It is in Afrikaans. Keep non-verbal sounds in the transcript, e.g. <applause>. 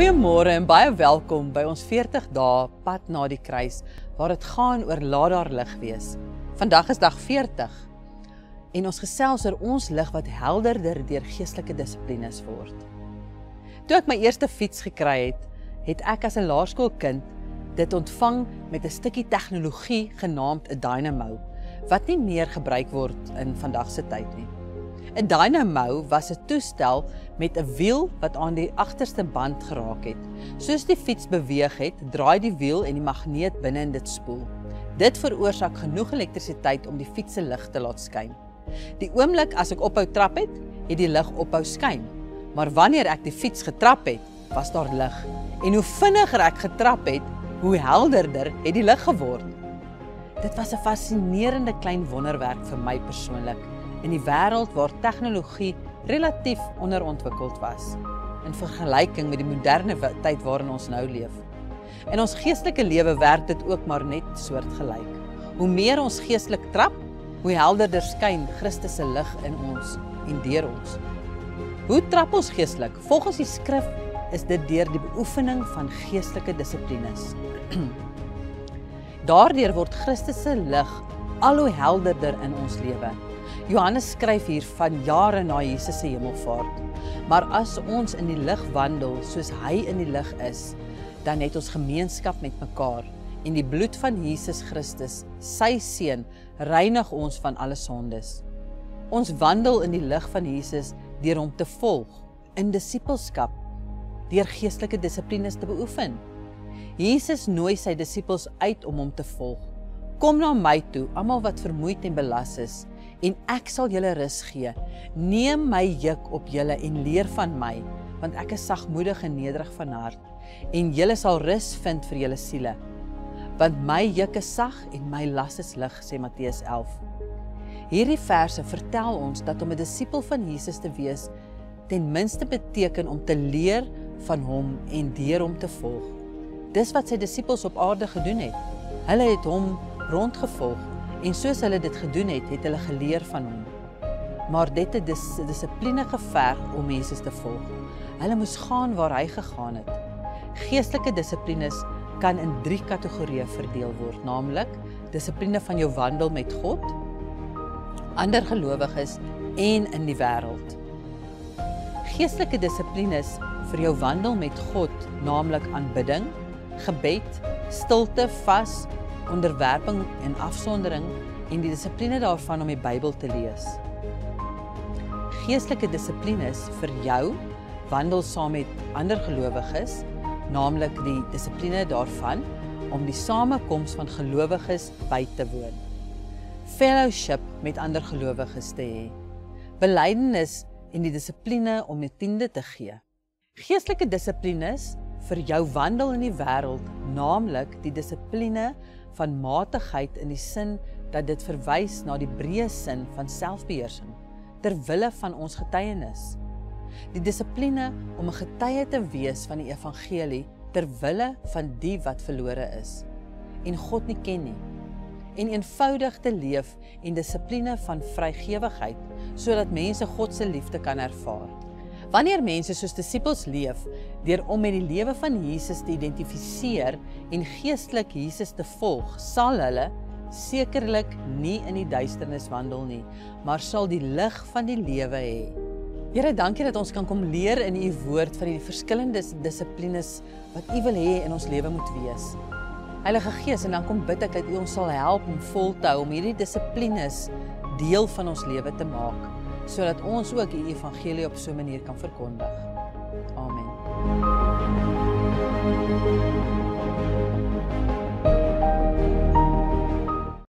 Goeiemôre en baie welkom by ons 40 dae pad na die kruis waar dit gaan oor laat daar lig wees. Vandag is dag 40 en ons gesels oor ons lig wat helderder deur geestelike dissiplines word. Toe ek my eerste fiets gekry het, het ek as 'n laerskoolkind dit ontvang met 'n stukkie tegnologie genaamd 'n dynamo wat nie meer gebruik word in vandag se tyd nie. 'n Dynamo was 'n toestel met 'n wiel wat aan die agterste band geraak het. Soos die fiets beweeg het, draai die wiel en die magneet binne in dit spoel. Dit veroorsaak genoeg elektrisiteit om die fiets se lig te laat skyn. Die oomblik as ek ophou trap het, het die lig ophou skyn. Maar wanneer ek die fiets getrap het, was daar lig. En hoe vinniger ek getrap het, hoe helderder het die lig geword. Dit was 'n fascinerende klein wonderwerk vir my persoonlik in die wêreld waar tegnologie relatief onderontwikkeld was in vergelyking met die moderne tyd waarin ons nou leef. In ons geestelike lewe werk dit ook maar net soortgelyk. Hoe meer ons geestelik trap, hoe helderder skyn Christus se lig in ons en deur ons. Hoe trap ons geestelik? Volgens die skrif is dit deur die beoefening van geestelike dissiplines. <clears throat> Daardeur word Christus se lig al hoe helderder in ons lewe. Johannes skryf hier van jare na Jesus se hemelvaart. Maar as ons in die lig wandel soos hy in die lig is, dan het ons gemeenskap met mekaar en die bloed van Jesus Christus, sy seun, reinig ons van alle sondes. Ons wandel in die lig van Jesus deur hom te volg in disippelskap, deur geestelike dissiplines te beoefen. Jesus nooi sy disippels uit om hom te volg. Kom na my toe, almal wat vermoeid en belas is, en ek sal julle rus gee. Neem my juk op julle en leer van my, want ek is sagmoedig en nederig van hart, en julle sal rus vind vir julle siele. Want my juk is sag en my las is lig, sê Matteus 11. Hierdie verse vertel ons dat om 'n disipel van Jesus te wees ten minste beteken om te leer van hom en deur hom te volg. Dis wat sy disippels op aarde gedoen het. Hulle het hom rondgevolg En soos hulle dit gedoen het, het hulle geleer van hom. Maar dit het dis dissipline geverg om Jesus te volg. Hulle moes gaan waar hy gegaan het. Geestelike dissiplines kan in 3 kategorieë verdeel word, naamlik dissipline van jou wandel met God, ander gelowiges en in die wêreld. Geestelike dissiplines vir jou wandel met God, naamlik aanbidding, gebed, stilte, vas, onderwerping en afsondering en die dissipline daarvan om die Bybel te lees. Geestelike dissiplines vir jou wandel saam met ander gelowiges, naamlik die dissipline daarvan om die samekoms van gelowiges by te woon. Fellowship met ander gelowiges te hê. Belydenis en die dissipline om 'n tiende te gee. Geestelike dissiplines vir jou wandel in die wêreld, naamlik die dissipline van matigheid in die sin dat dit verwys na die breë sin van selfbeheersing ter wille van ons getuienis. Die dissipline om 'n getuie te wees van die evangelie ter wille van die wat verlore is en God nie ken nie. En eenvoudig te leef en dissipline van vrygewigheid sodat mense God se liefde kan ervaar. Wanneer mense soos disippels leef deur om met die lewe van Jesus te identifiseer en geestelik Jesus te volg, sal hulle sekerlik nie in die duisternis wandel nie, maar sal die lig van die lewe hê. Here, dankie dat ons kan kom leer in u woord van die verskillende dissiplines wat u wil hê in ons lewe moet wees. Heilige Gees, en dan kom bid ek dat u ons sal help om vol te hou om hierdie dissiplines deel van ons lewe te maak sodat ons ook die evangelie op so 'n manier kan verkondig. Amen.